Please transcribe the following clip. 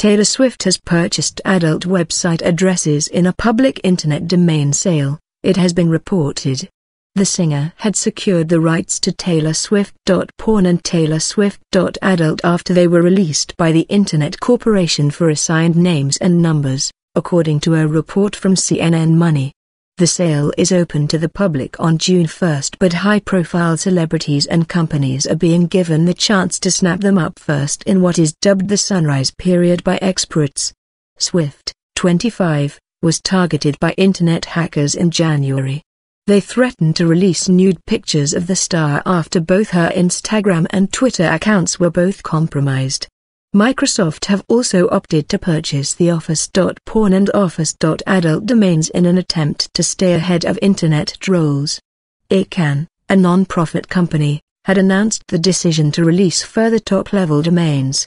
Taylor Swift has purchased adult website addresses in a public internet domain sale, it has been reported. The singer had secured the rights to Taylor Swift.porn and Taylor Swift.adult after they were released by the Internet Corporation for assigned names and numbers, according to a report from CNN Money. The sale is open to the public on June 1 but high-profile celebrities and companies are being given the chance to snap them up first in what is dubbed the sunrise period by experts. Swift, 25, was targeted by internet hackers in January. They threatened to release nude pictures of the star after both her Instagram and Twitter accounts were both compromised. Microsoft have also opted to purchase the Office.porn and Office.adult domains in an attempt to stay ahead of Internet trolls. ICANN, a non-profit company, had announced the decision to release further top-level domains,